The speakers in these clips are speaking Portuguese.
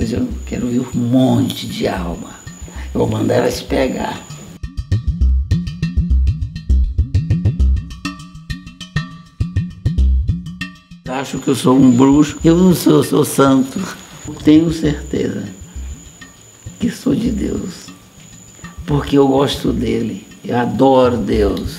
Pois eu quero ver um monte de alma. Eu vou mandar elas pegar. Acho que eu sou um bruxo. Eu não sou, eu sou santo. Tenho certeza que sou de Deus. Porque eu gosto dele. Eu adoro Deus.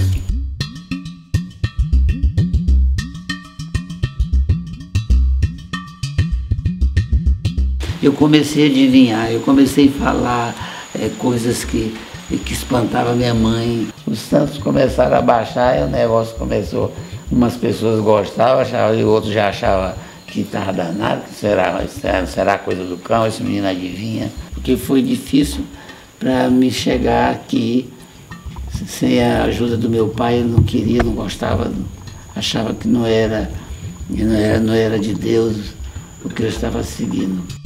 Eu comecei a adivinhar, eu comecei a falar é, coisas que, que espantavam minha mãe. Os santos começaram a baixar e o negócio começou. Umas pessoas gostavam, achavam, e outros já achavam que estava danado, que será, será coisa do cão, esse menino adivinha. Porque foi difícil para me chegar aqui sem a ajuda do meu pai, eu não queria, não gostava, achava que não era, não era, não era de Deus o que eu estava seguindo.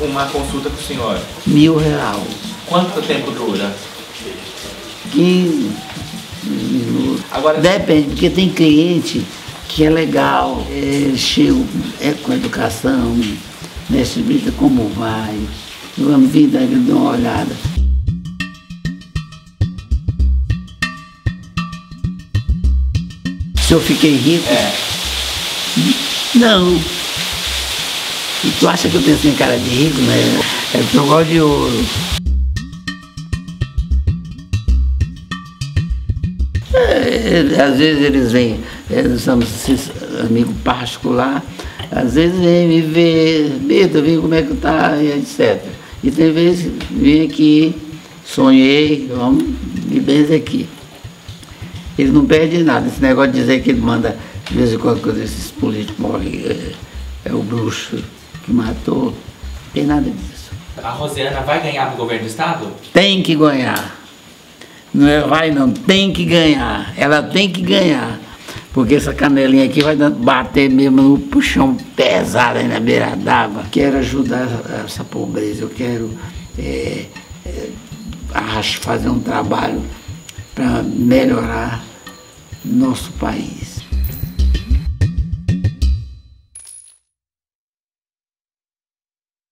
Uma, consulta com o senhor? Mil real, Quanto tempo dura? 15 minutos. Agora, Depende, porque tem cliente que é legal, é, chego, é com educação, mestre Brita, como vai? Vamos vir dar uma olhada. Se eu fiquei rico? é, Não. Tu acha que eu tenho assim cara de rico, né? É porque eu gosto de ouro. É, às vezes eles vêm, é, nós somos amigo particular, às vezes vem me ver, Beta, vem como é que tá, e etc. E tem vezes vem aqui, sonhei, vamos, me benze aqui. Ele não perde nada. Esse negócio de dizer que ele manda, de vez em quando, quando esses políticos morrem, é, é o bruxo que matou, não tem nada disso. a Rosiana vai ganhar no governo do estado? Tem que ganhar. Não é vai não, tem que ganhar. Ela tem que ganhar. Porque essa canelinha aqui vai bater mesmo no puxão pesado aí na beira d'água. Quero ajudar essa pobreza, eu quero é, é, fazer um trabalho para melhorar nosso país.